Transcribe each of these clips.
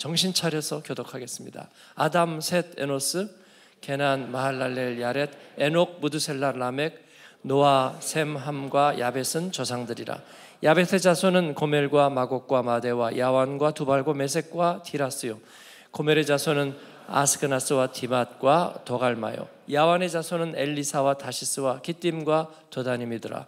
정신 차려서 교독하겠습니다. 아담, 셋, 에노스, 게난, 마할랄렐, 야렛, 에녹, 므두셀라, 라멕, 노아, 셈, 함과 야벳은 조상들이라. 야벳의 자손은 고멜과 마곡과 마대와 야완과 두발과 메섹과 디라스요. 고멜의 자손은 아스그나스와 디밧과 도갈마요. 야완의 자손은 엘리사와 다시스와 깃딤과 도다님이더라.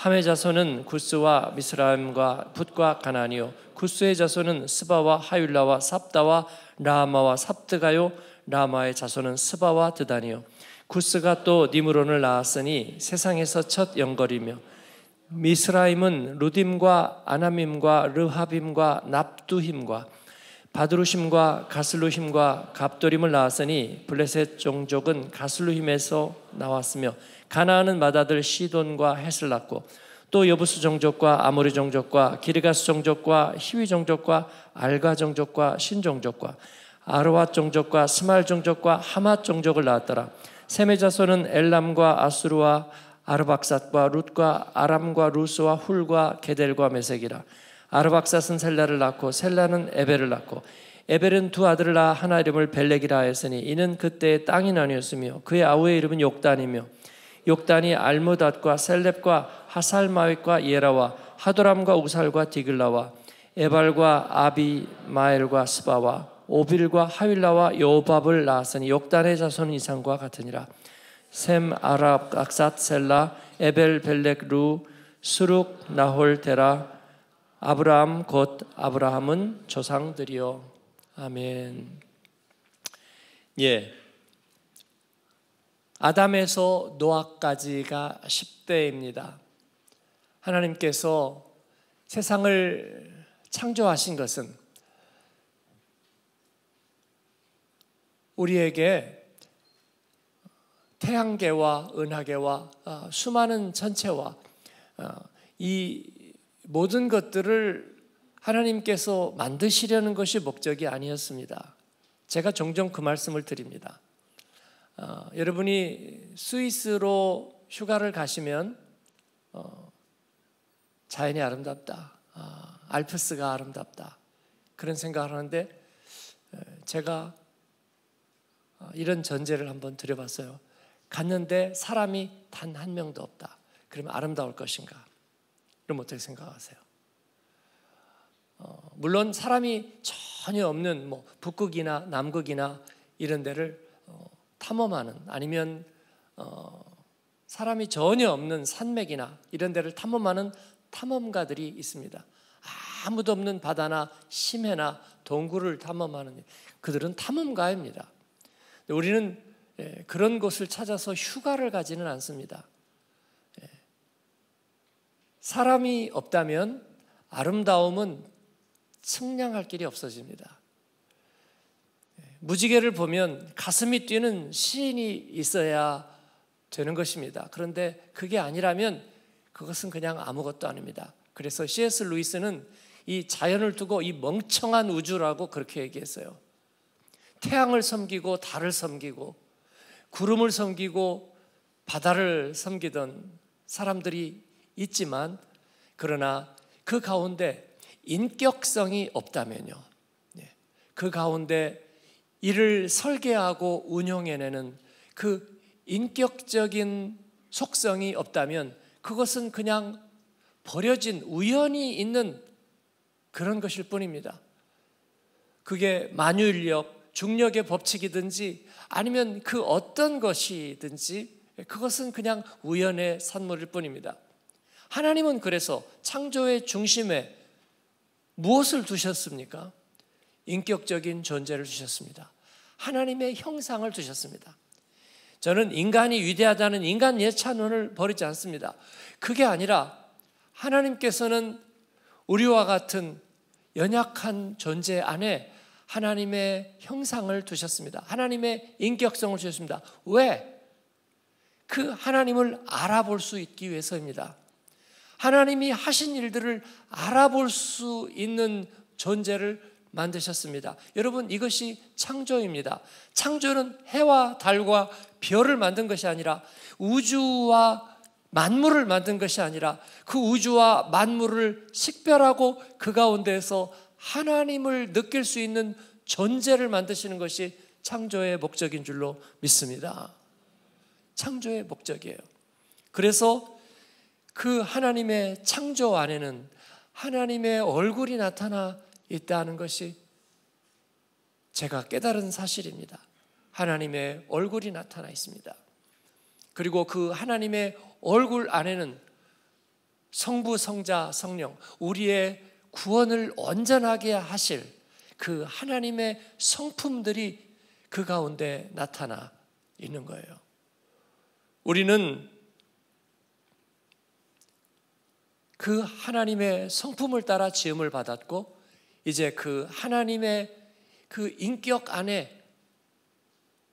함의 자손은 구스와 미스라임과 붓과 가나안이요. 구스의 자손은 스바와 하윌라와 삽다와 라마와 삽드가요. 라마의 자손은 스바와 드다니요. 구스가 또 니므론을 낳았으니 세상에서 첫 영걸이며 미스라임은 루딤과 아나밈과 르하빔과 납두힘과 바드루심과 가슬루힘과 갑도림을 낳았으니 블레셋 종족은 가슬루힘에서 나왔으며 가나안은 맏아들 시돈과 헷을 낳고 또 여부수 종족과 아모리 종족과 기르가스 종족과 히위 종족과 알가 종족과 신 종족과 아르와 종족과 스말 종족과 하맛 종족을 낳았더라. 셈의 자손은 엘람과 아수르와 아르박삿과 룻과 아람과 루스와 훌과 게델과 메색이라 아르박삿은 셀라를 낳고 셀라는 에벨을 낳고 에벨은 두 아들을 낳아 하나 이름을 벨렉이라 하였으니 이는 그때 땅이 나뉘었으며 그의 아우의 이름은 욕단이며 욕단이 알무닷과 셀렙과 하살마윗과 예라와 하도람과 우살과 디글라와 에발과 아비마엘과 스바와 오빌과 하윌라와 요밥을 낳았으니 욕단의 자손 이상과 같으니라. 셈 아랍 악삿 셀라 에벨 벨렉 루 수룩 나홀 데라 아브라함 곧 아브라함은 조상들이요. 아멘. 예. 아담에서 노아까지가 10대입니다. 하나님께서 세상을 창조하신 것은 우리에게 태양계와 은하계와 어, 수많은 천체와 어, 이 모든 것들을 하나님께서 만드시려는 것이 목적이 아니었습니다. 제가 종종 그 말씀을 드립니다. 어, 여러분이 스위스로 휴가를 가시면 어, 자연이 아름답다, 어, 알프스가 아름답다 그런 생각을 하는데 제가 어, 이런 전제를 한번 드려봤어요. 갔는데 사람이 단 한 명도 없다. 그러면 아름다울 것인가? 그럼 어떻게 생각하세요? 어, 물론 사람이 전혀 없는 뭐 북극이나 남극이나 이런 데를 어, 탐험하는 아니면 어, 사람이 전혀 없는 산맥이나 이런 데를 탐험하는 탐험가들이 있습니다. 아무도 없는 바다나 심해나 동굴을 탐험하는 그들은 탐험가입니다. 우리는 예, 그런 곳을 찾아서 휴가를 가지는 않습니다. 예. 사람이 없다면 아름다움은 측량할 길이 없어집니다. 예, 무지개를 보면 가슴이 뛰는 시인이 있어야 되는 것입니다. 그런데 그게 아니라면 그것은 그냥 아무것도 아닙니다. 그래서 C.S. 루이스는 이 자연을 두고 이 멍청한 우주라고 그렇게 얘기했어요. 태양을 섬기고 달을 섬기고 구름을 섬기고 바다를 섬기던 사람들이 있지만 그러나 그 가운데 인격성이 없다면요. 네. 그 가운데 이를 설계하고 운영해내는 그 인격적인 속성이 없다면 그것은 그냥 버려진 우연히 있는 그런 것일 뿐입니다. 그게 만유인력, 중력의 법칙이든지 아니면 그 어떤 것이든지 그것은 그냥 우연의 산물일 뿐입니다. 하나님은 그래서 창조의 중심에 무엇을 두셨습니까? 인격적인 존재를 주셨습니다. 하나님의 형상을 두셨습니다. 저는 인간이 위대하다는 인간 예찬론을 버리지 않습니다. 그게 아니라 하나님께서는 우리와 같은 연약한 존재 안에 하나님의 형상을 두셨습니다. 하나님의 인격성을 주셨습니다. 왜? 그 하나님을 알아볼 수 있기 위해서입니다. 하나님이 하신 일들을 알아볼 수 있는 존재를 만드셨습니다. 여러분, 이것이 창조입니다. 창조는 해와 달과 별을 만든 것이 아니라 우주와 만물을 만든 것이 아니라 그 우주와 만물을 식별하고 그 가운데에서 하나님을 느낄 수 있는 존재를 만드시는 것이 창조의 목적인 줄로 믿습니다. 창조의 목적이에요. 그래서 그 하나님의 창조 안에는 하나님의 얼굴이 나타나 있다는 것이 제가 깨달은 사실입니다. 하나님의 얼굴이 나타나 있습니다. 그리고 그 하나님의 얼굴 안에는 성부, 성자, 성령, 우리의 구원을 온전하게 하실 그 하나님의 성품들이 그 가운데 나타나 있는 거예요. 우리는 그 하나님의 성품을 따라 지음을 받았고 이제 그 하나님의 그 인격 안에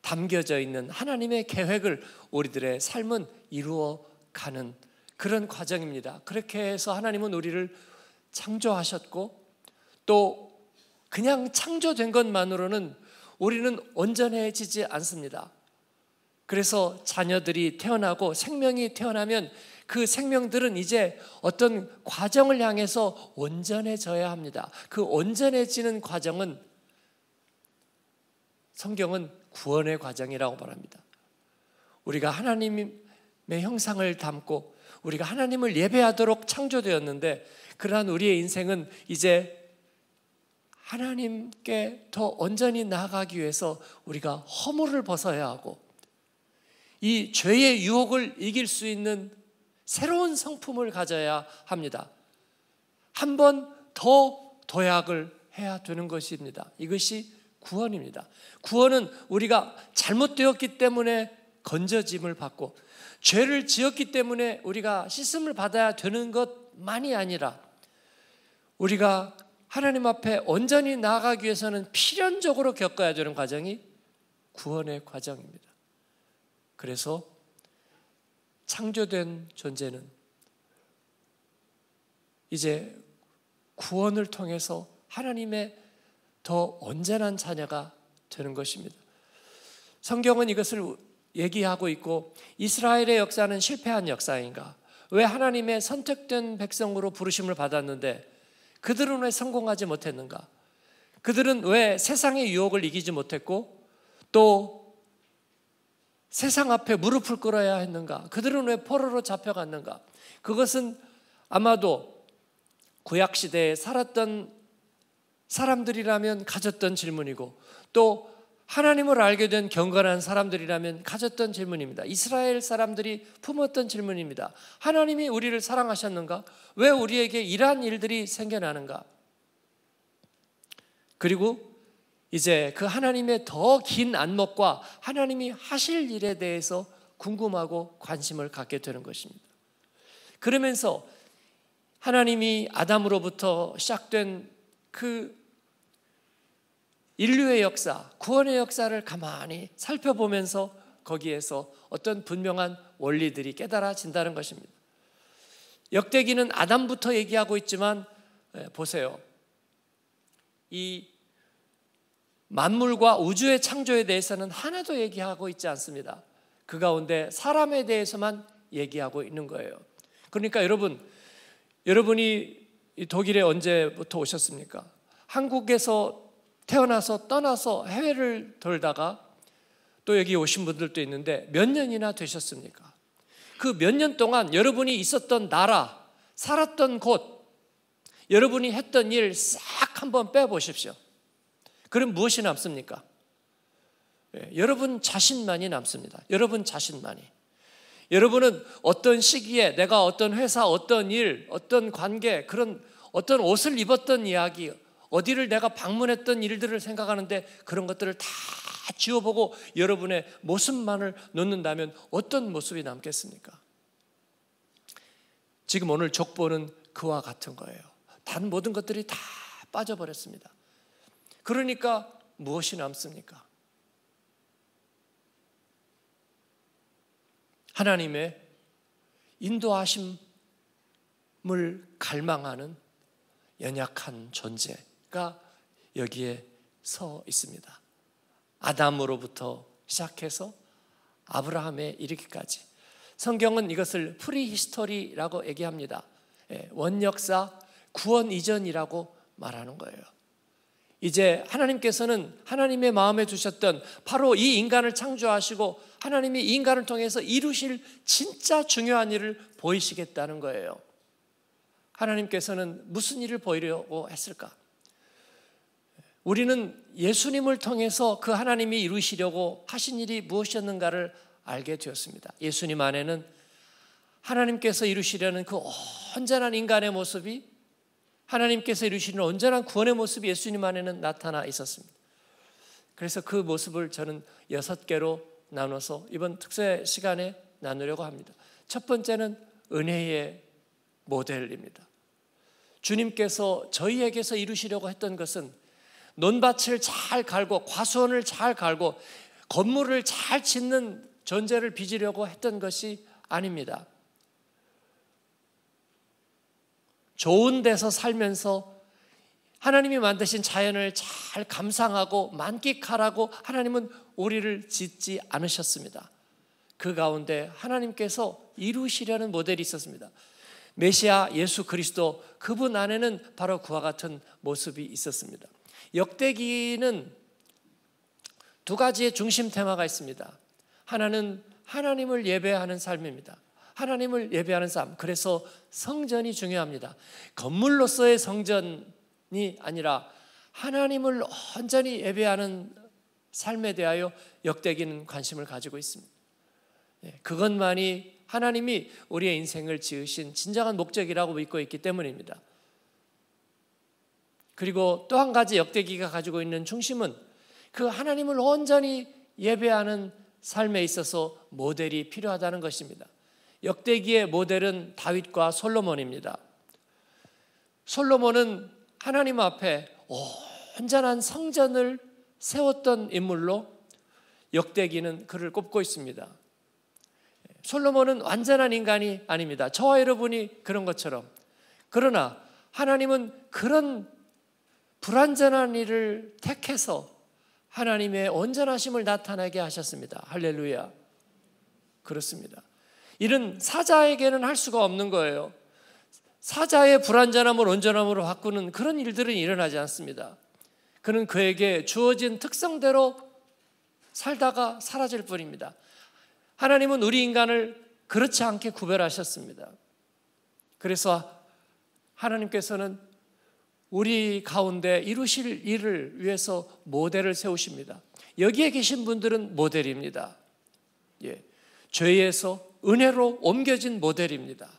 담겨져 있는 하나님의 계획을 우리들의 삶은 이루어 가는 그런 과정입니다. 그렇게 해서 하나님은 우리를 창조하셨고 또 그냥 창조된 것만으로는 우리는 온전해지지 않습니다. 그래서 자녀들이 태어나고 생명이 태어나면 그 생명들은 이제 어떤 과정을 향해서 온전해져야 합니다. 그 온전해지는 과정은 성경은 구원의 과정이라고 말합니다. 우리가 하나님의 형상을 담고 우리가 하나님을 예배하도록 창조되었는데 그러한 우리의 인생은 이제 하나님께 더 온전히 나아가기 위해서 우리가 허물을 벗어야 하고 이 죄의 유혹을 이길 수 있는 새로운 성품을 가져야 합니다. 한 번 더 도약을 해야 되는 것입니다. 이것이 구원입니다. 구원은 우리가 잘못되었기 때문에 건져짐을 받고 죄를 지었기 때문에 우리가 씻음을 받아야 되는 것만이 아니라 우리가 하나님 앞에 온전히 나아가기 위해서는 필연적으로 겪어야 되는 과정이 구원의 과정입니다. 그래서 창조된 존재는 이제 구원을 통해서 하나님의 더 온전한 자녀가 되는 것입니다. 성경은 이것을 얘기하고 있고 이스라엘의 역사는 실패한 역사인가? 왜 하나님의 선택된 백성으로 부르심을 받았는데 그들은 왜 성공하지 못했는가? 그들은 왜 세상의 유혹을 이기지 못했고 또 세상 앞에 무릎을 꿇어야 했는가? 그들은 왜 포로로 잡혀갔는가? 그것은 아마도 구약 시대에 살았던 사람들이라면 가졌던 질문이고 또 하나님을 알게 된 경건한 사람들이라면 가졌던 질문입니다. 이스라엘 사람들이 품었던 질문입니다. 하나님이 우리를 사랑하셨는가? 왜 우리에게 이러한 일들이 생겨나는가? 그리고 이제 그 하나님의 더 긴 안목과 하나님이 하실 일에 대해서 궁금하고 관심을 갖게 되는 것입니다. 그러면서 하나님이 아담으로부터 시작된 그 인류의 역사, 구원의 역사를 가만히 살펴보면서 거기에서 어떤 분명한 원리들이 깨달아진다는 것입니다. 역대기는 아담부터 얘기하고 있지만 예, 보세요. 이 만물과 우주의 창조에 대해서는 하나도 얘기하고 있지 않습니다. 그 가운데 사람에 대해서만 얘기하고 있는 거예요. 그러니까 여러분, 여러분이 독일에 언제부터 오셨습니까? 한국에서 태어나서 떠나서 해외를 돌다가 또 여기 오신 분들도 있는데 몇 년이나 되셨습니까? 그 몇 년 동안 여러분이 있었던 나라, 살았던 곳, 여러분이 했던 일 싹 한번 빼보십시오. 그럼 무엇이 남습니까? 예, 여러분 자신만이 남습니다. 여러분 자신만이. 여러분은 어떤 시기에 내가 어떤 회사, 어떤 일, 어떤 관계, 그런 어떤 옷을 입었던 이야기, 어디를 내가 방문했던 일들을 생각하는데 그런 것들을 다 지워보고 여러분의 모습만을 놓는다면 어떤 모습이 남겠습니까? 지금 오늘 족보는 그와 같은 거예요. 다른 모든 것들이 다 빠져버렸습니다. 그러니까 무엇이 남습니까? 하나님의 인도하심을 갈망하는 연약한 존재, 가 여기에 서 있습니다. 아담으로부터 시작해서 아브라함에 이르기까지. 성경은 이것을 prehistory라고 얘기합니다. 예, 원역사 구원 이전이라고 말하는 거예요. 이제 하나님께서는 하나님의 마음에 두셨던 바로 이 인간을 창조하시고 하나님이 이 인간을 통해서 이루실 진짜 중요한 일을 보이시겠다는 거예요. 하나님께서는 무슨 일을 보이려고 했을까? 우리는 예수님을 통해서 그 하나님이 이루시려고 하신 일이 무엇이었는가를 알게 되었습니다. 예수님 안에는 하나님께서 이루시려는 그 온전한 인간의 모습이 하나님께서 이루시는 온전한 구원의 모습이 예수님 안에는 나타나 있었습니다. 그래서 그 모습을 저는 여섯 개로 나눠서 이번 특세 시간에 나누려고 합니다. 첫 번째는 은혜의 모델입니다. 주님께서 저희에게서 이루시려고 했던 것은 논밭을 잘 갈고 과수원을 잘 갈고 건물을 잘 짓는 존재를 빚으려고 했던 것이 아닙니다. 좋은 데서 살면서 하나님이 만드신 자연을 잘 감상하고 만끽하라고 하나님은 우리를 짓지 않으셨습니다. 그 가운데 하나님께서 이루시려는 모델이 있었습니다. 메시아 예수 그리스도 그분 안에는 바로 그와 같은 모습이 있었습니다. 역대기는 두 가지의 중심 테마가 있습니다. 하나는 하나님을 예배하는 삶입니다. 하나님을 예배하는 삶. 그래서 성전이 중요합니다. 건물로서의 성전이 아니라 하나님을 온전히 예배하는 삶에 대하여 역대기는 관심을 가지고 있습니다. 예, 그것만이 하나님이 우리의 인생을 지으신 진정한 목적이라고 믿고 있기 때문입니다. 그리고 또 한 가지 역대기가 가지고 있는 중심은 그 하나님을 온전히 예배하는 삶에 있어서 모델이 필요하다는 것입니다. 역대기의 모델은 다윗과 솔로몬입니다. 솔로몬은 하나님 앞에 온전한 성전을 세웠던 인물로 역대기는 그를 꼽고 있습니다. 솔로몬은 완전한 인간이 아닙니다. 저와 여러분이 그런 것처럼. 그러나 하나님은 그런 불완전한 일을 택해서 하나님의 온전하심을 나타나게 하셨습니다. 할렐루야. 그렇습니다. 이런 사자에게는 할 수가 없는 거예요. 사자의 불완전함을 온전함으로 바꾸는 그런 일들은 일어나지 않습니다. 그는 그에게 주어진 특성대로 살다가 사라질 뿐입니다. 하나님은 우리 인간을 그렇지 않게 구별하셨습니다. 그래서 하나님께서는 우리 가운데 이루실 일을 위해서 모델을 세우십니다. 여기에 계신 분들은 모델입니다. 예. 죄에서 은혜로 옮겨진 모델입니다.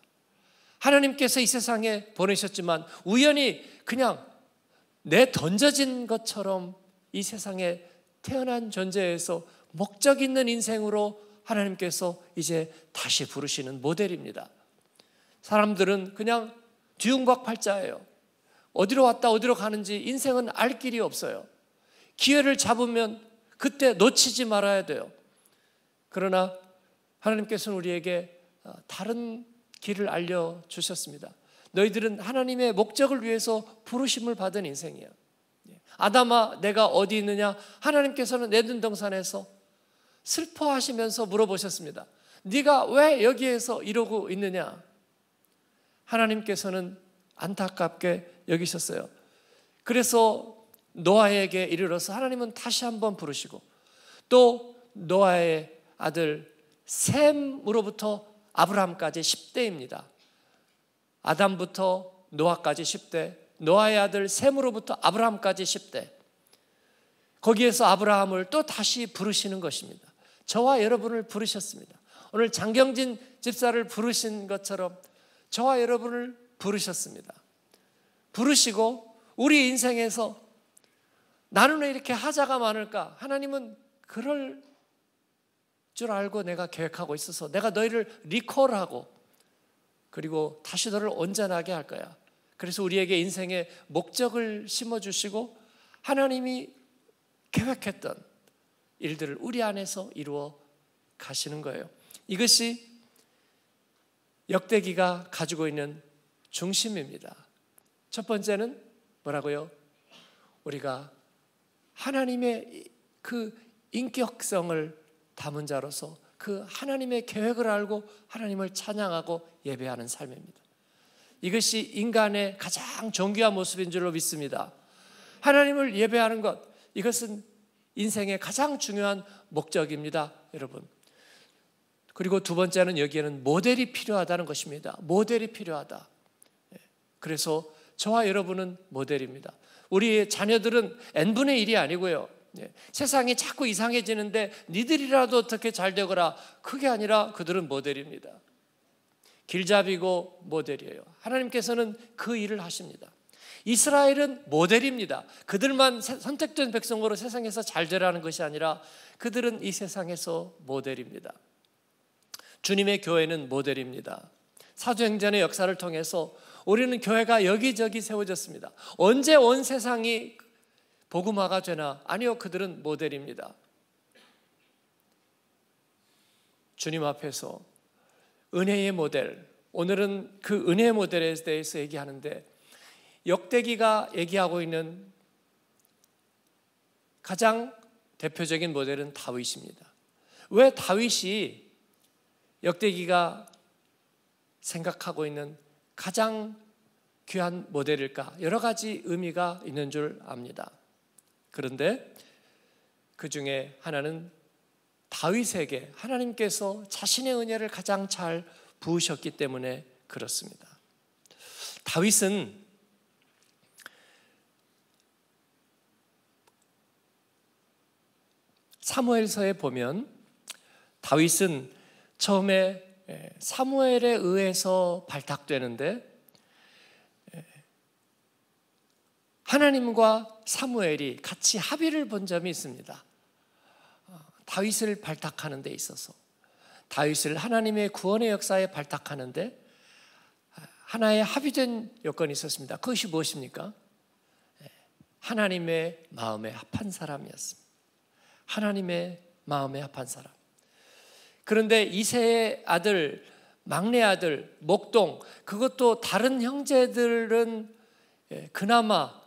하나님께서 이 세상에 보내셨지만 우연히 그냥 내 던져진 것처럼 이 세상에 태어난 존재에서 목적 있는 인생으로 하나님께서 이제 다시 부르시는 모델입니다. 사람들은 그냥 뒤웅박팔자예요. 어디로 왔다 어디로 가는지 인생은 알 길이 없어요. 기회를 잡으면 그때 놓치지 말아야 돼요. 그러나 하나님께서는 우리에게 어, 다른 길을 알려 주셨습니다. 너희들은 하나님의 목적을 위해서 부르심을 받은 인생이야. 예. 아담아, 내가 어디 있느냐? 하나님께서는 내둔 동산에서 슬퍼하시면서 물어보셨습니다. 네가 왜 여기에서 이러고 있느냐? 하나님께서는 안타깝게 여기셨어요. 그래서 노아에게 이르러서 하나님은 다시 한번 부르시고 또 노아의 아들 샘으로부터 아브라함까지 10대입니다. 아담부터 노아까지 10대, 노아의 아들 샘으로부터 아브라함까지 10대. 거기에서 아브라함을 또 다시 부르시는 것입니다. 저와 여러분을 부르셨습니다. 오늘 장경진 집사를 부르신 것처럼 저와 여러분을 부르셨습니다. 부르시고 우리 인생에서 나는 왜 이렇게 하자가 많을까? 하나님은 그럴 줄 알고 내가 계획하고 있어서 내가 너희를 리콜하고 그리고 다시 너를 온전하게 할 거야. 그래서 우리에게 인생의 목적을 심어주시고 하나님이 계획했던 일들을 우리 안에서 이루어 가시는 거예요. 이것이 역대기가 가지고 있는 중심입니다. 첫 번째는 뭐라고요? 우리가 하나님의 그 인격성을 담은 자로서 그 하나님의 계획을 알고 하나님을 찬양하고 예배하는 삶입니다. 이것이 인간의 가장 존귀한 모습인 줄로 믿습니다. 하나님을 예배하는 것 이것은 인생의 가장 중요한 목적입니다, 여러분. 그리고 두 번째는 여기에는 모델이 필요하다는 것입니다. 모델이 필요하다. 예. 그래서 저와 여러분은 모델입니다. 우리 자녀들은 n분의 1이 아니고요. 예. 세상이 자꾸 이상해지는데 니들이라도 어떻게 잘 되거라. 그게 아니라 그들은 모델입니다. 길잡이고 모델이에요. 하나님께서는 그 일을 하십니다. 이스라엘은 모델입니다. 그들만 선택된 백성으로 세상에서 잘 되라는 것이 아니라 그들은 이 세상에서 모델입니다. 주님의 교회는 모델입니다. 사도행전의 역사를 통해서 우리는 교회가 여기저기 세워졌습니다. 언제 온 세상이 복음화가 되나? 아니요, 그들은 모델입니다. 주님 앞에서 은혜의 모델, 오늘은 그 은혜의 모델에 대해서 얘기하는데 역대기가 얘기하고 있는 가장 대표적인 모델은 다윗입니다. 왜 다윗이 역대기가 생각하고 있는 가장 귀한 모델일까? 여러 가지 의미가 있는 줄 압니다. 그런데 그 중에 하나는 다윗에게 하나님께서 자신의 은혜를 가장 잘 부으셨기 때문에 그렇습니다. 다윗은 사무엘서에 보면 다윗은 처음에 사무엘에 의해서 발탁되는데 하나님과 사무엘이 같이 합의를 본 점이 있습니다. 어, 다윗을 발탁하는 데 있어서 다윗을 하나님의 구원의 역사에 발탁하는데 하나의 합의된 요건이 있었습니다. 그것이 무엇입니까? 하나님의 마음에 합한 사람이었습니다. 하나님의 마음에 합한 사람. 그런데 이세의 아들, 막내 아들, 목동, 그것도 다른 형제들은 예, 그나마 어,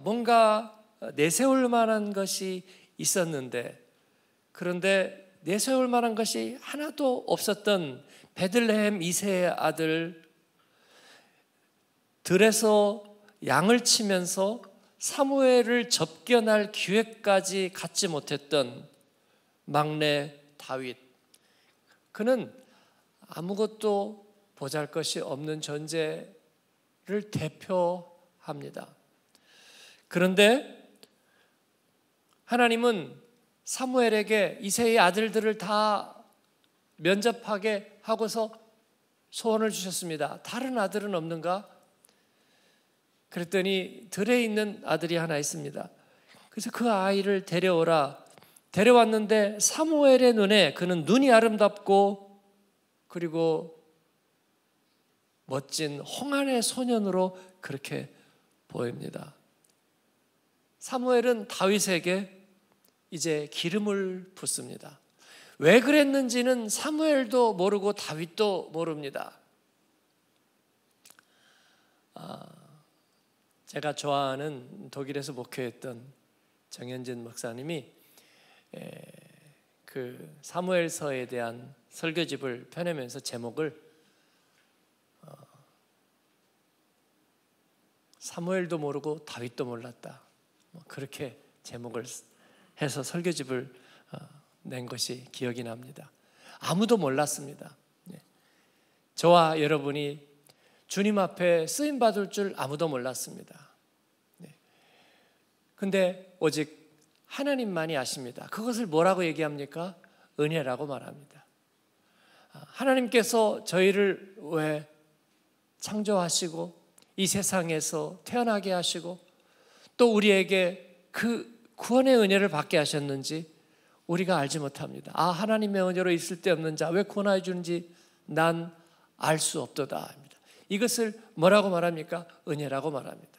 뭔가 내세울 만한 것이 있었는데, 그런데 내세울 만한 것이 하나도 없었던 베들레헴 이세의 아들, 들에서 양을 치면서 사무엘을 접견할 기회까지 갖지 못했던 막내 다윗. 그는 아무것도 보잘 것이 없는 존재를 대표합니다. 그런데 하나님은 사무엘에게 이세의 아들들을 다 면접하게 하고서 소원을 주셨습니다. 다른 아들은 없는가? 그랬더니 들에 있는 아들이 하나 있습니다. 그래서 그 아이를 데려오라 데려왔는데 사무엘의 눈에 그는 눈이 아름답고 그리고 멋진 홍안의 소년으로 그렇게 보입니다. 사무엘은 다윗에게 이제 기름을 붓습니다. 왜 그랬는지는 사무엘도 모르고 다윗도 모릅니다. 아, 제가 좋아하는 독일에서 목회했던 정현진 목사님이 그 사무엘서에 대한 설교집을 펴내면서 제목을 어, 사무엘도 모르고 다윗도 몰랐다. 뭐 그렇게 제목을 해서 설교집을 어, 낸 것이 기억이 납니다. 아무도 몰랐습니다. 네. 저와 여러분이 주님 앞에 쓰임 받을 줄 아무도 몰랐습니다. 네. 근데 오직 하나님만이 아십니다. 그것을 뭐라고 얘기합니까? 은혜라고 말합니다. 아, 하나님께서 저희를 왜 창조하시고 이 세상에서 태어나게 하시고 또 우리에게 그 구원의 은혜를 받게 하셨는지 우리가 알지 못합니다. 아, 하나님의 은혜로 있을 데 없는 자 왜 구원해 주는지 난 알 수 없도다. 이것을 뭐라고 말합니까? 은혜라고 말합니다.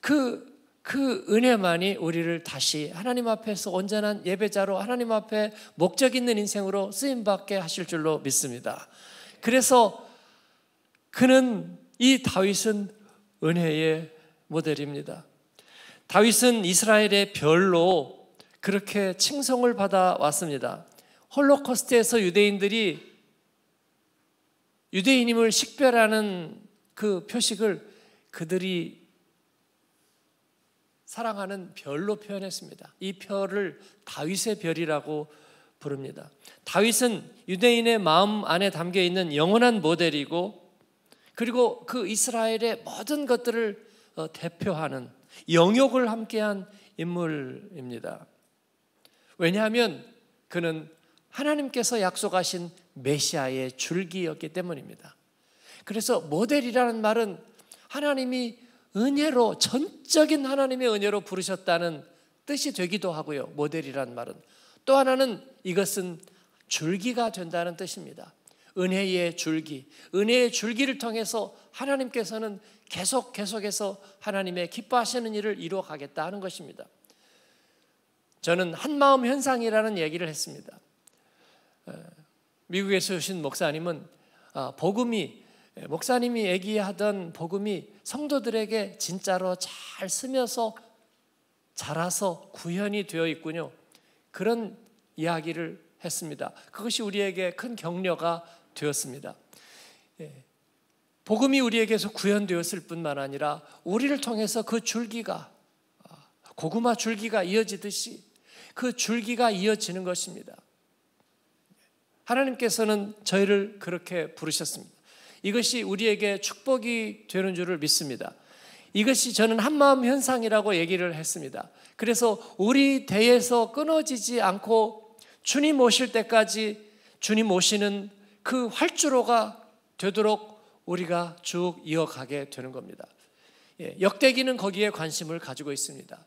그 그 은혜만이 우리를 다시 하나님 앞에서 온전한 예배자로 하나님 앞에 목적 있는 인생으로 쓰임 받게 하실 줄로 믿습니다. 그래서 그는 이 다윗은 은혜의 모델입니다. 다윗은 이스라엘의 별로 그렇게 칭송을 받아 왔습니다. 홀로코스트에서 유대인들이 유대인임을 식별하는 그 표식을 그들이 사랑하는 별로 표현했습니다. 이 별을 다윗의 별이라고 부릅니다. 다윗은 유대인의 마음 안에 담겨 있는 영원한 모델이고 그리고 그 이스라엘의 모든 것들을 어, 대표하는 영역을 함께한 인물입니다. 왜냐하면 그는 하나님께서 약속하신 메시아의 줄기였기 때문입니다. 그래서 모델이라는 말은 하나님이 은혜로 전적인 하나님의 은혜로 부르셨다는 뜻이 되기도 하고요. 모델이란 말은 또 하나는 이것은 줄기가 된다는 뜻입니다. 은혜의 줄기, 은혜의 줄기를 통해서 하나님께서는 계속 계속해서 하나님의 기뻐하시는 일을 이루어 가겠다 하는 것입니다. 저는 한마음 현상이라는 얘기를 했습니다. 미국에서 오신 목사님은 아, 복음이 예, 목사님이 얘기하던 복음이 성도들에게 진짜로 잘 스며서 자라서 구현이 되어 있군요. 그런 이야기를 했습니다. 그것이 우리에게 큰 격려가 되었습니다. 예, 복음이 우리에게서 구현되었을 뿐만 아니라 우리를 통해서 그 줄기가 아, 고구마 줄기가 이어지듯이 그 줄기가 이어지는 것입니다. 하나님께서는 저희를 그렇게 부르셨습니다. 이것이 우리에게 축복이 되는 줄을 믿습니다. 이것이 저는 한마음 현상이라고 얘기를 했습니다. 그래서 우리 대에서 끊어지지 않고 주님 오실 때까지 주님 오시는 그 활주로가 되도록 우리가 쭉 이어가게 되는 겁니다. 예, 역대기는 거기에 관심을 가지고 있습니다.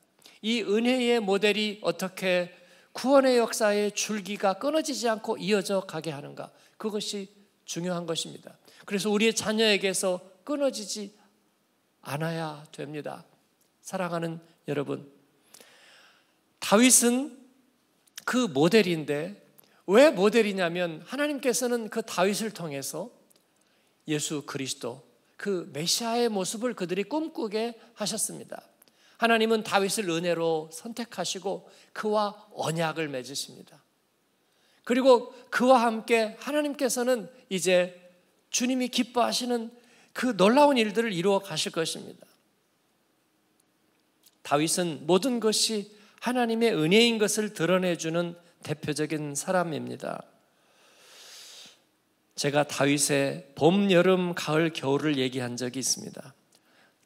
이 은혜의 모델이 어떻게 구원의 역사의 줄기가 끊어지지 않고 이어져 가게 하는가? 그것이 중요한 것입니다. 그래서 우리의 자녀에게서 끊어지지 않아야 됩니다. 사랑하는 여러분, 다윗은 그 모델인데 왜 모델이냐면 하나님께서는 그 다윗을 통해서 예수 그리스도 그 메시아의 모습을 그들이 꿈꾸게 하셨습니다. 하나님은 다윗을 은혜로 선택하시고 그와 언약을 맺으십니다. 그리고 그와 함께 하나님께서는 이제 주님이 기뻐하시는 그 놀라운 일들을 이루어 가실 것입니다. 다윗은 모든 것이 하나님의 은혜인 것을 드러내주는 대표적인 사람입니다. 제가 다윗의 봄, 여름, 가을, 겨울을 얘기한 적이 있습니다.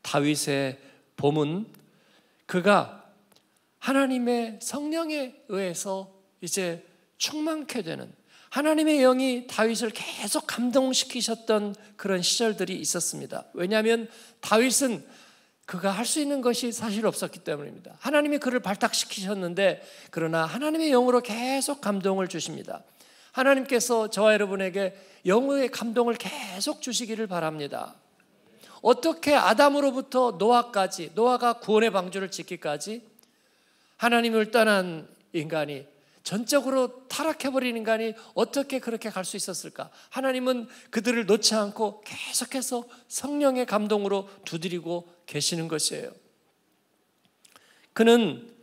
다윗의 봄은 그가 하나님의 성령에 의해서 이제 충만케 되는 하나님의 영이 다윗을 계속 감동시키셨던 그런 시절들이 있었습니다. 왜냐하면 다윗은 그가 할 수 있는 것이 사실 없었기 때문입니다. 하나님이 그를 발탁시키셨는데 그러나 하나님의 영으로 계속 감동을 주십니다. 하나님께서 저와 여러분에게 영의 감동을 계속 주시기를 바랍니다. 어떻게 아담으로부터 노아까지 노아가 구원의 방주를 짓기까지 하나님을 떠난 인간이 전적으로 타락해버린 인간이 어떻게 그렇게 갈 수 있었을까? 하나님은 그들을 놓지 않고 계속해서 성령의 감동으로 두드리고 계시는 것이에요. 그는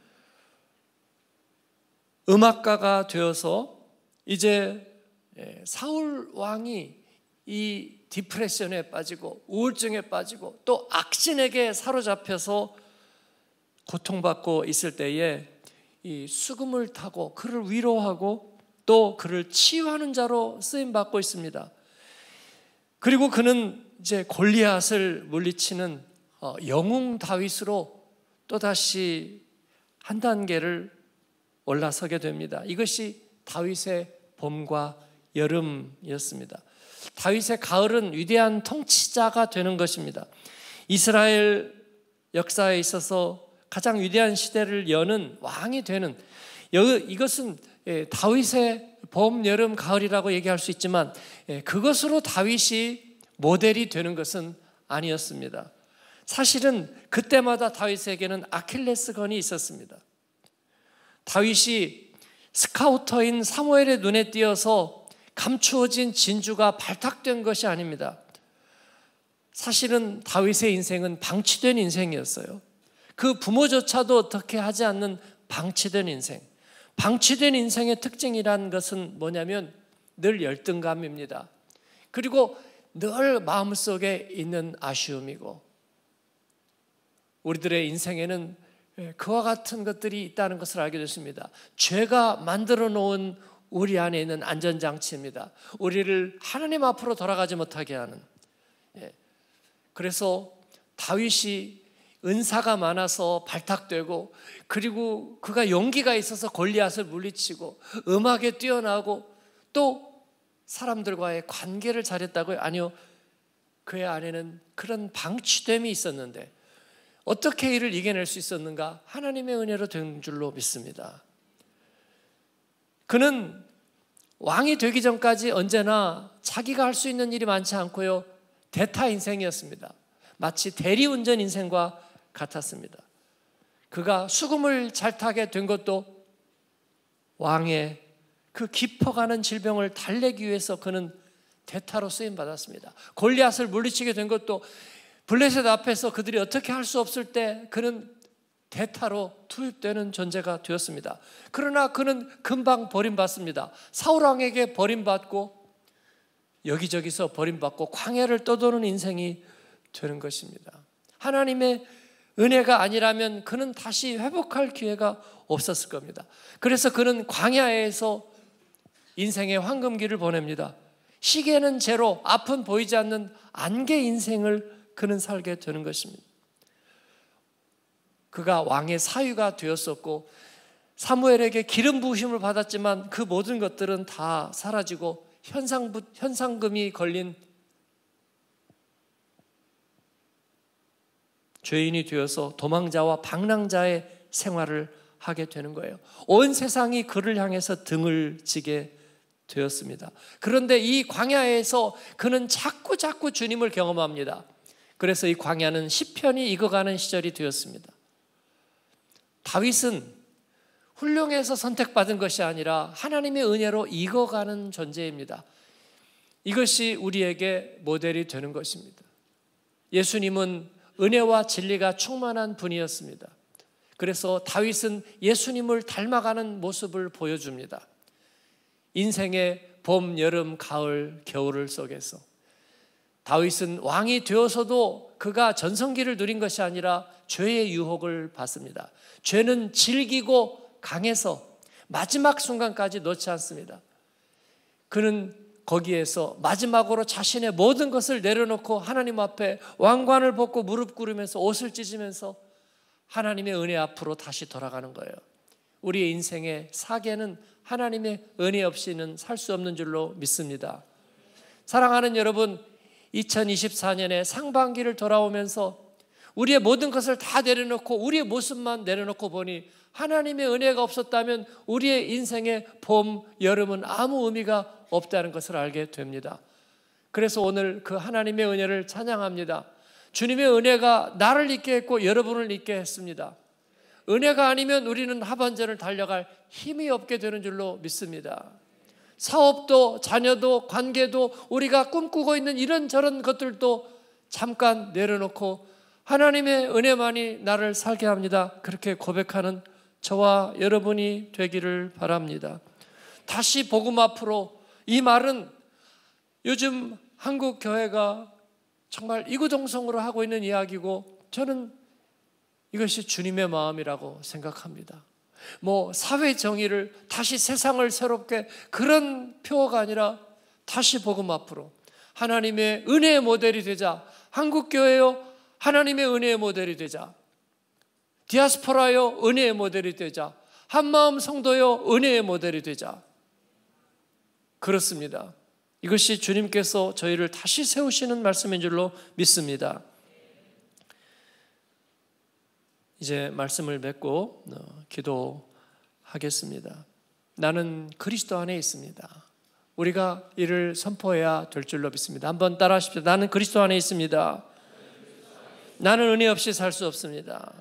음악가가 되어서 이제 예, 사울 왕이 이 디프레션에 빠지고 우울증에 빠지고 또 악신에게 사로잡혀서 고통받고 있을 때에 이 수금을 타고 그를 위로하고 또 그를 치유하는 자로 쓰임 받고 있습니다. 그리고 그는 이제 골리앗을 물리치는 어, 영웅 다윗으로 또 다시 한 단계를 올라서게 됩니다. 이것이 다윗의 봄과 여름이었습니다. 다윗의 가을은 위대한 통치자가 되는 것입니다. 이스라엘 역사에 있어서 가장 위대한 시대를 여는 왕이 되는 이것은 예, 다윗의 봄, 여름, 가을이라고 얘기할 수 있지만 예, 그것으로 다윗이 모델이 되는 것은 아니었습니다. 사실은 그때마다 다윗에게는 아킬레스건이 있었습니다. 다윗이 스카우터인 사무엘의 눈에 띄어서 감추어진 진주가 발탁된 것이 아닙니다. 사실은 다윗의 인생은 방치된 인생이었어요. 그 부모조차도 어떻게 하지 않는 방치된 인생. 방치된 인생의 특징이란 것은 뭐냐면 늘 열등감입니다. 그리고 늘 마음속에 있는 아쉬움이고 우리들의 인생에는 예, 그와 같은 것들이 있다는 것을 알게 됐습니다. 죄가 만들어 놓은 우리 안에 있는 안전장치입니다. 우리를 하나님 앞으로 돌아가지 못하게 하는. 예, 그래서 다윗이 은사가 많아서 발탁되고 그리고 그가 용기가 있어서 골리앗을 물리치고 음악에 뛰어나고 또 사람들과의 관계를 잘했다고요? 아니요. 그의 안에는 그런 방치됨이 있었는데 어떻게 이를 이겨낼 수 있었는가? 하나님의 은혜로 된 줄로 믿습니다. 그는 왕이 되기 전까지 언제나 자기가 할 수 있는 일이 많지 않고요. 대타 인생이었습니다. 마치 대리운전 인생과 같았습니다. 그가 수금을 잘 타게 된 것도 왕의 그 깊어가는 질병을 달래기 위해서 그는 대타로 쓰임 받았습니다. 골리앗을 물리치게 된 것도 블레셋 앞에서 그들이 어떻게 할 수 없을 때 그는 대타로 투입되는 존재가 되었습니다. 그러나 그는 금방 버림받습니다. 사울 왕에게 버림받고 여기저기서 버림받고 광야를 떠도는 인생이 되는 것입니다. 하나님의 은혜가 아니라면 그는 다시 회복할 기회가 없었을 겁니다. 그래서 그는 광야에서 인생의 황금기를 보냅니다. 시계는 제로, 앞은 보이지 않는 안개 인생을 그는 살게 되는 것입니다. 그가 왕의 사위가 되었었고 사무엘에게 기름 부으심을 받았지만 그 모든 것들은 다 사라지고 현상 현상금이 걸린 죄인이 되어서 도망자와 방랑자의 생활을 하게 되는 거예요. 온 세상이 그를 향해서 등을 지게 되었습니다. 그런데 이 광야에서 그는 자꾸 자꾸 주님을 경험합니다. 그래서 이 광야는 시편이 익어가는 시절이 되었습니다. 다윗은 훌륭해서 선택받은 것이 아니라 하나님의 은혜로 익어가는 존재입니다. 이것이 우리에게 모델이 되는 것입니다. 예수님은 은혜와 진리가 충만한 분이었습니다. 그래서 다윗은 예수님을 닮아가는 모습을 보여줍니다. 인생의 봄, 여름, 가을, 겨울을 속에서 다윗은 왕이 되어서도 그가 전성기를 누린 것이 아니라 죄의 유혹을 받습니다. 죄는 질기고 강해서 마지막 순간까지 놓지 않습니다. 그는 거기에서 마지막으로 자신의 모든 것을 내려놓고 하나님 앞에 왕관을 벗고 무릎 꿇으면서 옷을 찢으면서 하나님의 은혜 앞으로 다시 돌아가는 거예요. 우리의 인생의 사계는 하나님의 은혜 없이는 살 수 없는 줄로 믿습니다. 사랑하는 여러분, 2024년에 상반기를 돌아오면서 우리의 모든 것을 다 내려놓고 우리의 모습만 내려놓고 보니 하나님의 은혜가 없었다면 우리의 인생의 봄, 여름은 아무 의미가 없다는 것을 알게 됩니다. 그래서 오늘 그 하나님의 은혜를 찬양합니다. 주님의 은혜가 나를 있게 했고 여러분을 있게 했습니다. 은혜가 아니면 우리는 하반전을 달려갈 힘이 없게 되는 줄로 믿습니다. 사업도 자녀도 관계도 우리가 꿈꾸고 있는 이런저런 것들도 잠깐 내려놓고 하나님의 은혜만이 나를 살게 합니다. 그렇게 고백하는 저와 여러분이 되기를 바랍니다. 다시 복음 앞으로 이 말은 요즘 한국 교회가 정말 이구동성으로 하고 있는 이야기고 저는 이것이 주님의 마음이라고 생각합니다. 뭐 사회 정의를 다시 세상을 새롭게 그런 표어가 아니라 다시 복음 앞으로 하나님의 은혜의 모델이 되자 한국 교회요 하나님의 은혜의 모델이 되자 디아스포라요 은혜의 모델이 되자 한마음 성도요 은혜의 모델이 되자 그렇습니다. 이것이 주님께서 저희를 다시 세우시는 말씀인 줄로 믿습니다. 이제 말씀을 맺고 어, 기도하겠습니다. 나는 그리스도 안에 있습니다. 우리가 이를 선포해야 될 줄로 믿습니다. 한번 따라 하십시오. 나는 그리스도 안에 있습니다. 나는 은혜 없이 살 수 없습니다.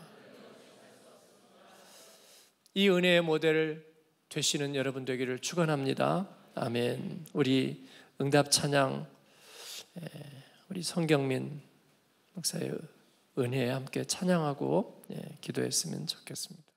이 은혜의 모델을 되시는 여러분 되기를 축원합니다. 아멘. 우리 응답 찬양 우리 성경민 목사의 은혜에 함께 찬양하고 예, 기도했으면 좋겠습니다.